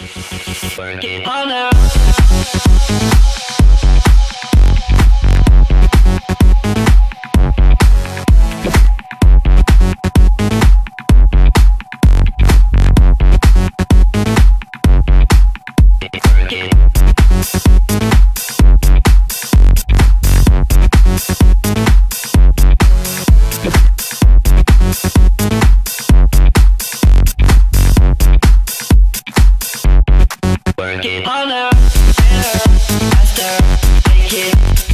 Work it now. Work it all now. Faster, take it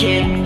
kid.